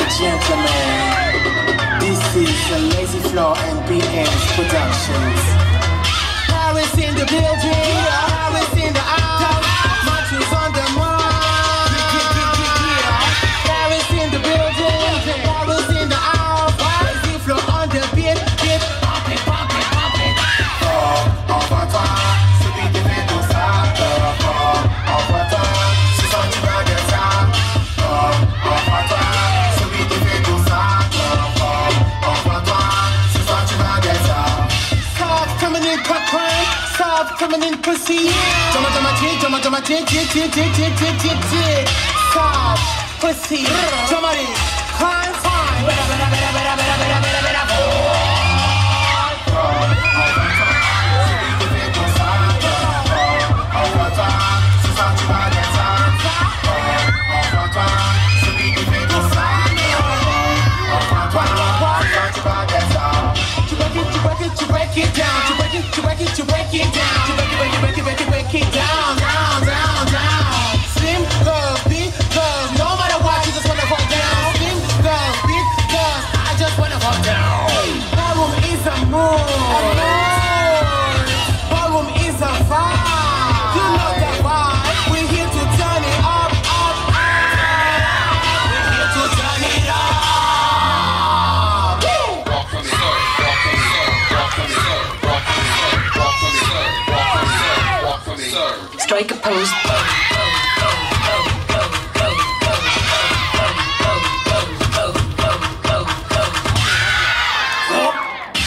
and gentlemen, this is the Lazy Floor and BM's Productions. Paris in the building. Coming in pussy. Jumma jumma jig, jumma jumma jig, jig, jig, jig, jig, jig, jig, jig. Soft pussy, jumma jig, fine, fine. Better, better, better, better, better, better, better, better. Celui is a vibe. You know vibe. We're here to turn it up, up, up. We're here to turn it up. Strike a pose.